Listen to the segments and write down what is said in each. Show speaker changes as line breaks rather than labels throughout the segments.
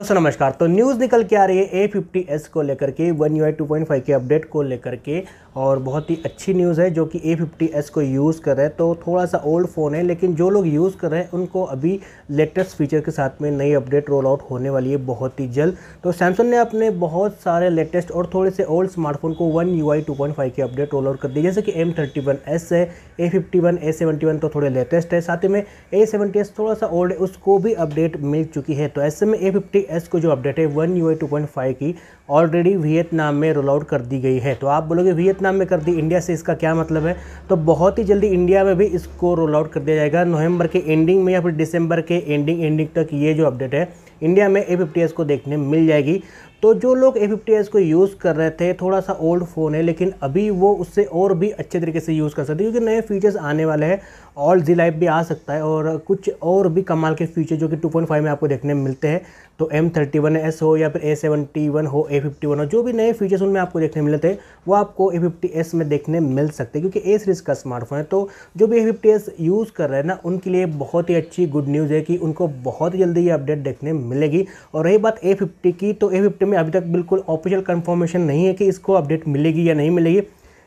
दोस्तों, नमस्कार। तो न्यूज़ निकल के आ रही है ए फिफ्टी एस को लेकर के one U I two point five के अपडेट को लेकर के, और बहुत ही अच्छी न्यूज़ है जो कि ए फिफ्टी एस को यूज़ कर रहे हैं। तो थोड़ा सा ओल्ड फ़ोन है, लेकिन जो लोग यूज़ कर रहे हैं, उनको अभी लेटेस्ट फीचर के साथ में नई अपडेट रोल आउट होने वाली है बहुत ही जल्द। तो सैमसंग ने अपने बहुत सारे लेटेस्ट और थोड़े से ओल्ड स्मार्टफ़ोन को one U I two point five की अपडेट रोल आउट कर दी जैसे कि एम थर्टी वन एस है A fifty one A seventy one तो थोड़े लेटेस्ट है। साथ ही में ए सेवेंटी एस थोड़ा सा ओल्ड है, उसको भी अपडेट मिल चुकी है। तो ऐसे में ए फिफ्टी एस को जो अपडेट है one U two point five की ऑलरेडी वियतनाम में रोल आउट कर दी गई है। तो आप बोलोगे वियतनाम में कर दी इंडिया से इसका क्या मतलब है? तो बहुत ही जल्दी इंडिया में भी इसको रोल आउट कर दिया जाएगा। नवंबर के एंडिंग में या फिर दिसंबर के एंडिंग एंडिंग तक ये जो अपडेट है इंडिया में ए फिफ्टी को देखने मिल जाएगी। तो जो लोग ए फिफ्टी को यूज़ कर रहे थे थोड़ा सा ओल्ड फ़ोन है, लेकिन अभी वो उससे और भी अच्छे तरीके से यूज़ कर सकते क्योंकि नए फीचर्स आने वाले हैं ऑल जी लाइफ भी आ सकता है और कुछ और भी कमाल के फीचर जो कि 2.5 में आपको देखने मिलते हैं। तो एम थर्टी वन एस हो या फिर ए सेवेंटी वन हो ए फिफ्टी वन हो, जो भी नए फीचर्स उनमें आपको देखने मिले थे वो आपको ए फिफ्टी एस में देखने मिल सकते हैं, क्योंकि ए सीरीज़ का स्मार्टफ़ोन है। तो जो भी ए फिफ्टी एस यूज़ कर रहे हैं ना, उनके लिए बहुत ही अच्छी गुड न्यूज़ है कि उनको बहुत जल्दी ये अपडेट देखने मिलेगी। और रही बात ए फिफ्टी की तो ए फिफ्टी में अभी तक बिल्कुल ऑफिशियल कन्फर्मेशन नहीं है कि इसको अपडेट मिलेगी या नहीं मिलेगी।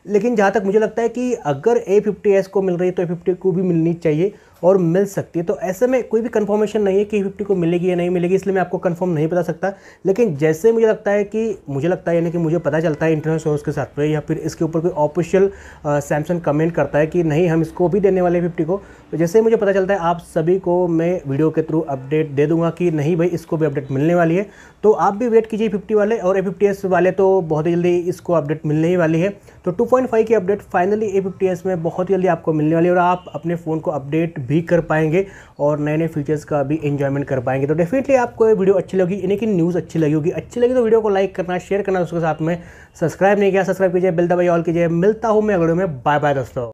लेकिन जहाँ तक मुझे लगता है कि अगर ए फिफ्टी एस को मिल रही है तो ए फिफ्टी को भी मिलनी चाहिए और मिल सकती है। तो ऐसे में कोई भी कंफर्मेशन नहीं है कि फिफ्टी को मिलेगी या नहीं मिलेगी, इसलिए मैं आपको कंफर्म नहीं बता सकता। लेकिन जैसे मुझे लगता है कि, मुझे लगता है यानी कि मुझे पता चलता है इंटरनेट सोर्स के साथ में या फिर इसके ऊपर कोई ऑफिशियल सैमसंग कमेंट करता है कि नहीं, हम इसको भी देने वाले फिफ्टी को। तो जैसे ही मुझे पता चलता है, आप सभी को मैं वीडियो के थ्रू अपडेट दे दूँगा कि नहीं भाई, इसको भी अपडेट मिलने वाली है। तो आप भी वेट कीजिए फिफ्टी वाले और ए फिफ्टी वाले तो बहुत ही जल्दी इसको अपडेट मिलने ही वाली है। तो टू पॉइंट फाइव की अपडेट फाइनली ए में बहुत जल्दी आपको मिलने वाली है और आप अपने फ़ोन को अपडेट भी कर पाएँगे और नए नए फीचर्स का भी इन्जॉयमेंट कर पाएँगे। तो डेफिनेटली आपको ये वीडियो अच्छी लगी यानी कि न्यूज़ अच्छी लगी होगी। अच्छी लगी तो वीडियो को लाइक करना शेयर करना, उसके साथ में सब्सक्राइब नहीं किया सब्सक्राइब कीजिए बिल दबाई ऑल कीजिए। मिलता हूँ मैं अगले में। बाय बाय दोस्तों।